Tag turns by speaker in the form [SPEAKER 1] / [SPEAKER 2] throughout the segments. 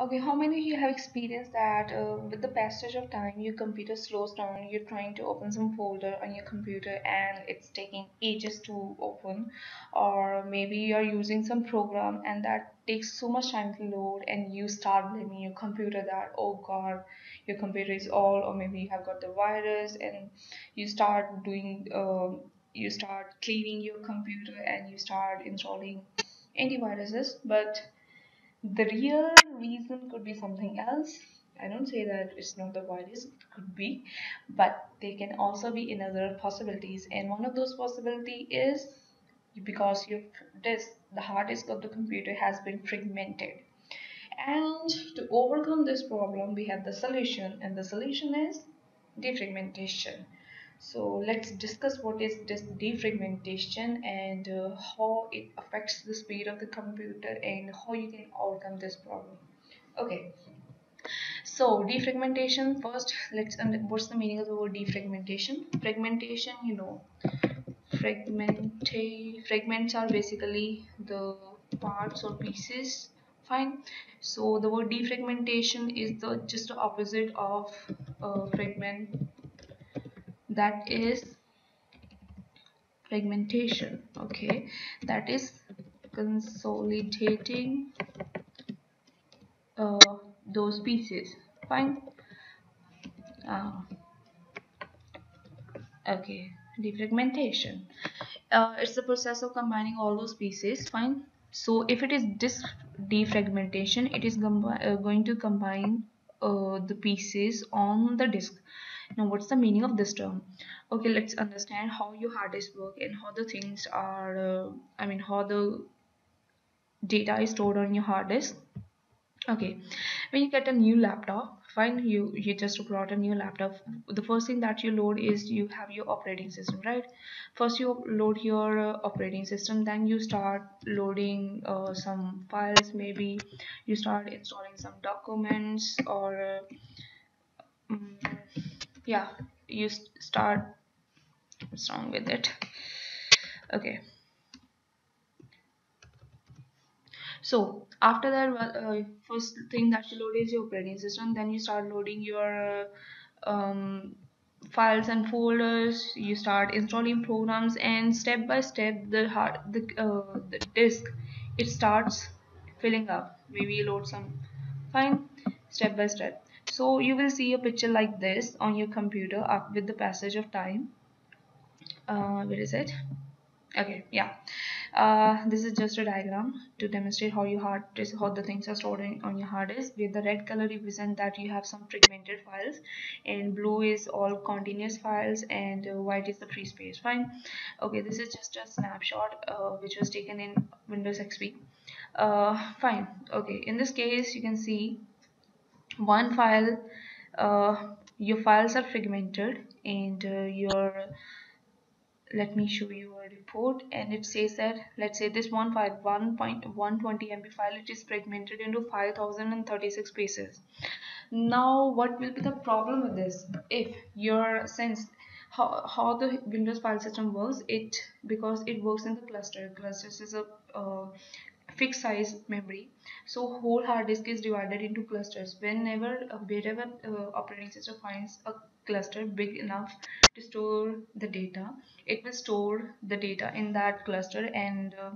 [SPEAKER 1] Okay, how many of you have experienced that uh, with the passage of time, your computer slows down, you're trying to open some folder on your computer and it's taking ages to open, or maybe you're using some program and that takes so much time to load and you start blaming your computer that, oh God, your computer is all, or maybe you have got the virus and you start doing, uh, you start cleaning your computer and you start installing antiviruses, but the real reason could be something else. I don't say that it's not the virus, it could be, but there can also be another possibilities. And one of those possibility is because your disk, the hard disk of the computer has been fragmented. And to overcome this problem, we have the solution, and the solution is defragmentation. So let's discuss what is this defragmentation and uh, how it affects the speed of the computer and how you can overcome this problem. Okay, so defragmentation first let's what's the meaning of the word defragmentation? Fragmentation you know fragment fragments are basically the parts or pieces. Fine. So the word defragmentation is the just the opposite of uh, fragment that is fragmentation okay? That is consolidating uh, those pieces. Fine. Uh, okay. Defragmentation. Uh, it's the process of combining all those pieces. Fine. So if it is this defragmentation it is uh, going to combine uh, the pieces on the disk now what's the meaning of this term? Okay let's understand how your hard disk work and how the things are uh, i mean how the data is stored on your hard disk okay. When you get a new laptop fine you you just brought a new laptop. The first thing that you load is you have your operating system right? First you load your uh, operating system then you start loading uh, some files. Maybe you start installing some documents or uh, um, yeah you start what's wrong with it. Okay so after that uh, first thing that you load is your operating system. Then you start loading your um, files and folders. You start installing programs and step by step the hard the, uh, the disk it starts filling up. Maybe load some. Fine. Step by step. So you will see a picture like this on your computer with the passage of time. Uh, where is it? Okay yeah uh, this is just a diagram to demonstrate how your hard disk how the things are stored in, on your hard disk where the red color represent that you have some fragmented files. And blue is all continuous files and uh, white is the free space. Fine. Okay this is just a snapshot uh, which was taken in windows xp uh, fine. Okay in this case you can see one file uh, your files are fragmented and your let me show you a report and it says that let's say this one file 1.120 MB file it is fragmented into 5036 pieces. Now what will be the problem with this? If your sense how, how the Windows file system works it because it works in the cluster clusters is a uh, fixed size memory so whole hard disk is divided into clusters. Whenever uh, wherever uh, operating system finds a cluster big enough to store the data. It will store the data in that cluster and uh,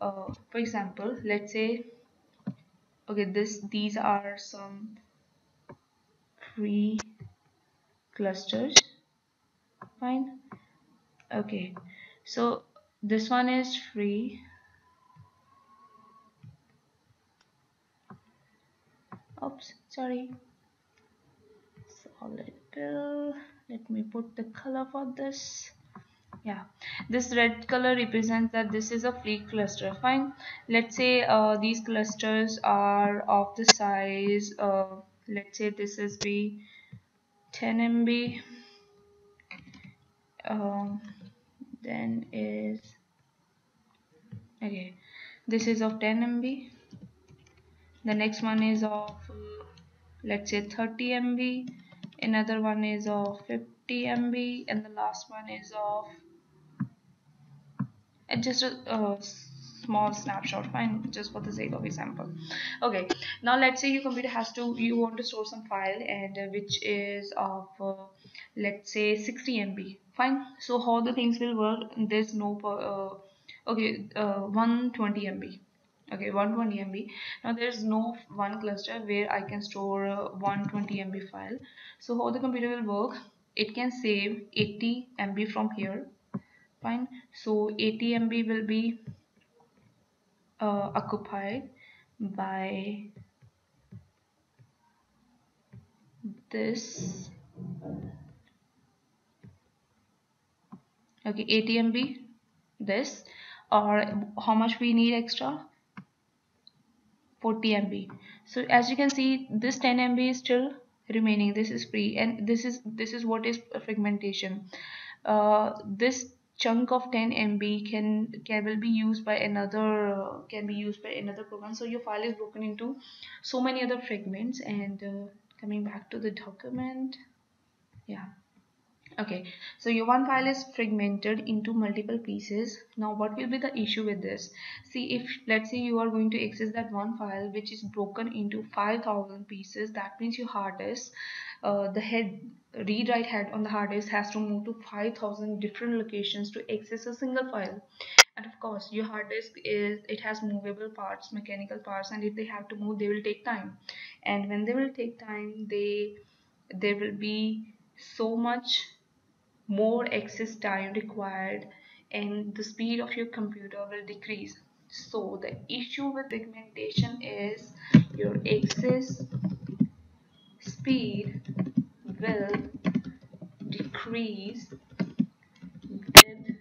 [SPEAKER 1] uh, for example let's say okay this these are some free clusters. Fine. Okay. So this one is free. Oops sorry. Solid let me put the color for this. Yeah. This red color represents that this is a free cluster. Fine. Let's say uh, these clusters are of the size uh, let's say this is be 10 MB um, then is okay. This is of 10 MB the next one is of let's say 30 MB another one is of 50 MB and the last one is of just a uh, small snapshot fine just for the sake of example. Okay now let's say your computer has to you want to store some file and uh, which is of uh, let's say 60 MB fine so how the things will work there's no uh, okay uh, 120 MB okay 120 MB now there's no one cluster where I can store a 120 MB file. So how the computer will work? It can save 80 MB from here. Fine. So 80 MB will be uh, occupied by this. Okay 80 MB this. Or how much we need extra 40 MB so as you can see this 10 MB is still remaining. This is free and this is this is what is fragmentation. Uh, this chunk of 10 MB can can will be used by another uh, can be used by another program. So your file is broken into so many other fragments and uh, coming back to the document. Yeah okay so your one file is fragmented into multiple pieces. Now what will be the issue with this? See if let's say you are going to access that one file which is broken into 5000 pieces that means your hard disk uh, the head read write head on the hard disk has to move to 5000 different locations to access a single file. And of course your hard disk is it has movable parts mechanical parts and if they have to move they will take time. And when they will take time they there will be so much more access time required and the speed of your computer will decrease. So the issue with fragmentation is your access speed will decrease with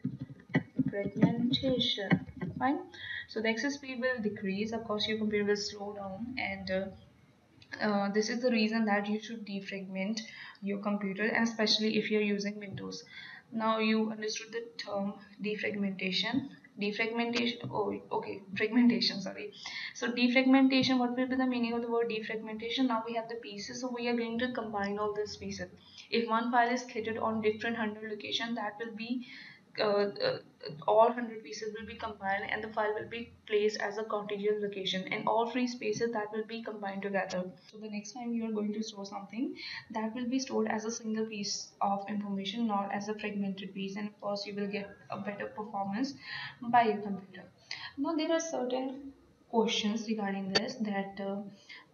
[SPEAKER 1] fragmentation fine? So the access speed will decrease. Of course your computer will slow down and uh, uh, this is the reason that you should defragment your computer and especially if you're using Windows. Now you understood the term defragmentation. Defragmentation oh okay fragmentation sorry. So defragmentation what will be the meaning of the word defragmentation? Now we have the pieces so we are going to combine all these pieces. If one file is scattered on different hundred locations that will be uh, uh, all 100 pieces will be combined and the file will be placed as a contiguous location. And all free spaces that will be combined together. So the next time you are going to store something that will be stored as a single piece of information not as a fragmented piece. And of course you will get a better performance by your computer. Now there are certain questions regarding this that uh,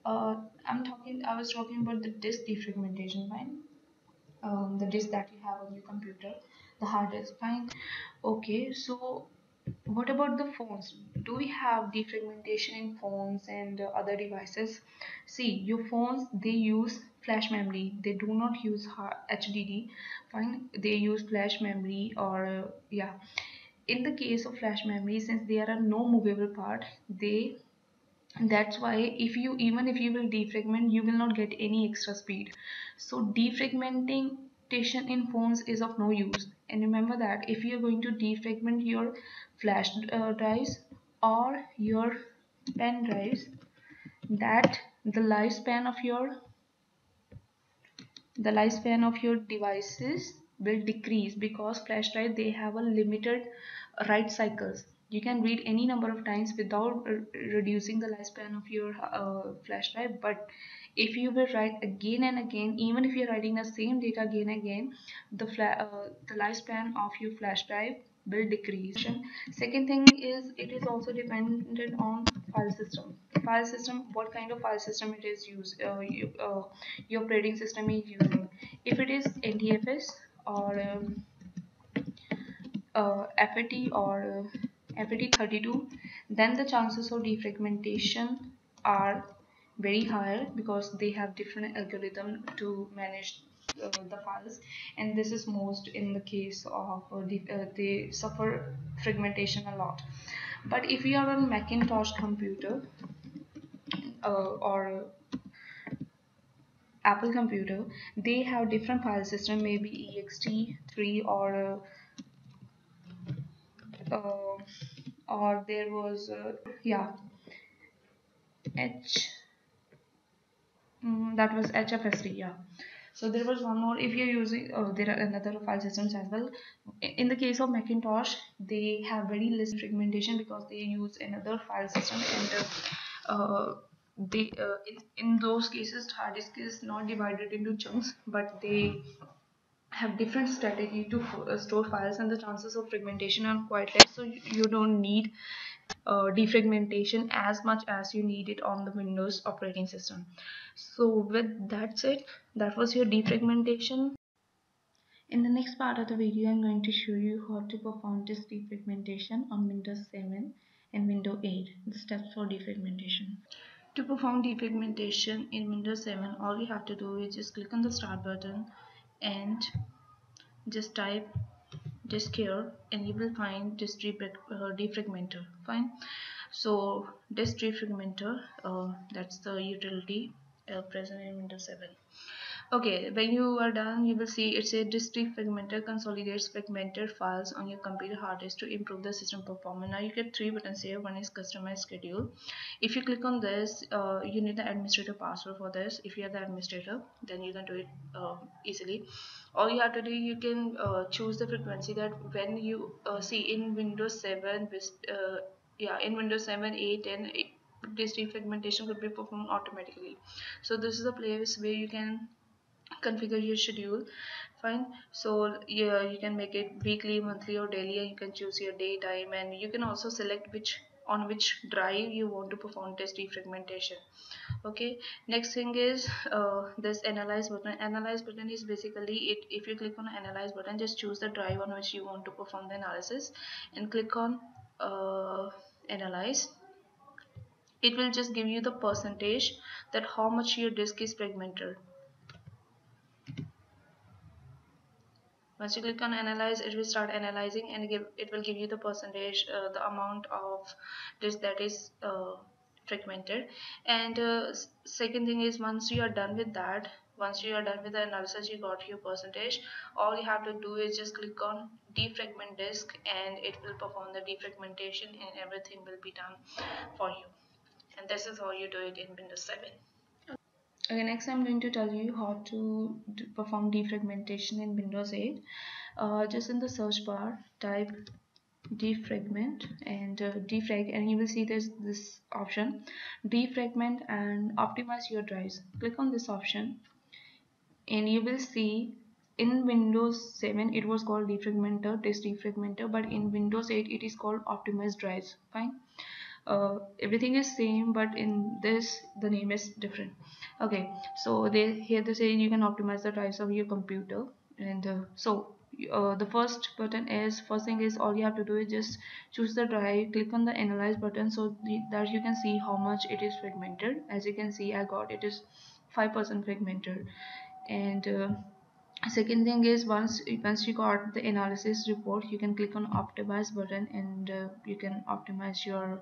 [SPEAKER 1] uh, I'm talking I was talking about the disk defragmentation fine um, the disk that you have on your computer the hard disk fine. Okay so what about the phones? Do we have defragmentation in phones and uh, other devices? See your phones they use flash memory. They do not use HDD fine. They use flash memory or uh, yeah. In the case of flash memory since there are no movable part they that's why if you even if you will defragment you will not get any extra speed. So defragmenting in phones is of no use. And remember that if you're going to defragment your flash uh, drives or your pen drives that the lifespan of your the lifespan of your devices will decrease because flash drive they have a limited write cycles. You can read any number of times without reducing the lifespan of your uh, flash drive but if you will write again and again even if you're writing the same data again and again the, uh, the lifespan of your flash drive will decrease. Second thing is it is also dependent on file system. File system what kind of file system it is used uh, you, uh, your operating system is using. If it is NTFS or um, uh, FAT or uh, FAT32 then the chances of defragmentation are very higher because they have different algorithm to manage uh, the files. And this is most in the case of uh, the, uh, they suffer fragmentation a lot. But if you are on Macintosh computer uh, or Apple computer they have different file system maybe ext3 or uh, uh, or there was yeah h mm, that was HFSD yeah. So there was one more. If you're using uh, there are another file systems as well. In the case of macintosh they have very less fragmentation because they use another file system and uh, they uh, in, in those cases hard disk is not divided into chunks but they have different strategy to uh, store files and the chances of fragmentation are quite less. So you, you don't need uh, defragmentation as much as you need it on the Windows operating system. So with that said, that was your defragmentation. In the next part of the video, I'm going to show you how to perform this defragmentation on Windows 7 and Windows 8, the steps for defragmentation. To perform defragmentation in Windows 7, all you have to do is just click on the start button and just type disk here and you will find disk uh, defragmenter. Fine. So disk defragmenter uh, that's the utility uh, present in Windows 7 okay when you are done you will see it says disk defragmenter consolidates fragmented files on your computer hard disk to improve the system performance. Now you get three buttons here. One is customize schedule. If you click on this uh, you need the administrator password for this. If you are the administrator then you can do it uh, easily. All you have to do you can uh, choose the frequency that when you uh, see in windows 7 uh, yeah in windows 7 8 and this defragmentation could be performed automatically. So this is a place where you can configure your schedule. Fine. So yeah you can make it weekly monthly or daily and you can choose your day time and you can also select which on which drive you want to perform disk defragmentation okay? Next thing is uh, this analyze button. Analyze button is basically it if you click on analyze button just choose the drive on which you want to perform the analysis and click on uh, analyze. It will just give you the percentage that how much your disk is fragmented once you click on analyze it will start analyzing and give it will give you the percentage uh, the amount of this that is uh, fragmented. And uh, second thing is once you are done with that once you are done with the analysis you got your percentage all you have to do is just click on defragment disk and it will perform the defragmentation and everything will be done for you. And this is how you do it in windows 7 okay next i'm going to tell you how to perform defragmentation in windows 8 uh, just in the search bar type defragment and uh, defrag and you will see there's this option defragment and optimize your drives. Click on this option and you will see in windows 7 it was called defragmenter disk defragmenter but in windows 8 it is called optimized drives. Fine uh, everything is same but in this the name is different. Okay so they here they say you can optimize the drives of your computer. And uh, so uh, the first button is first thing is all you have to do is just choose the drive click on the analyze button so the, that you can see how much it is fragmented. As you can see I got it is 5% fragmented. And uh, second thing is once once you got the analysis report you can click on optimize button and uh, you can optimize your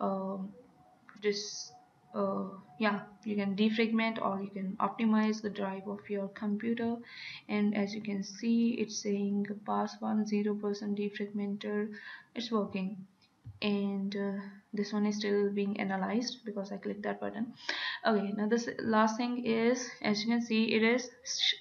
[SPEAKER 1] uh, this uh, yeah you can defragment or you can optimize the drive of your computer. And as you can see it's saying pass one zero percent defragmenter it's working and uh, this one is still being analyzed because I clicked that button. Okay now this last thing is as you can see it is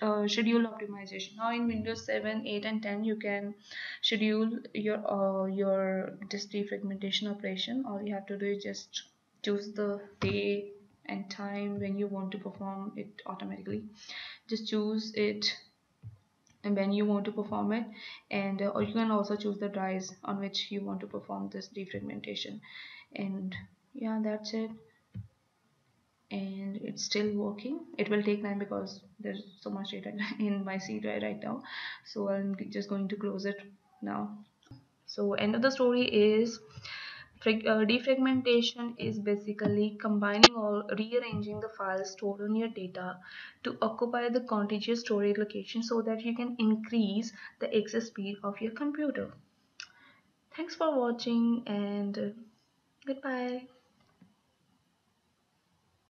[SPEAKER 1] uh, schedule optimization. Now in Windows 7 8 and 10 you can schedule your uh, your disk defragmentation operation. All you have to do is just choose the day and time when you want to perform it automatically. Just choose it when you want to perform it. And uh, or you can also choose the drives on which you want to perform this defragmentation. And yeah that's it. And it's still working. It will take time because there's so much data in my C drive right now. So I'm just going to close it now. So end of the story is defragmentation is basically combining or rearranging the files stored on your data to occupy the contiguous storage location so that you can increase the access speed of your computer. Thanks for watching and uh, goodbye.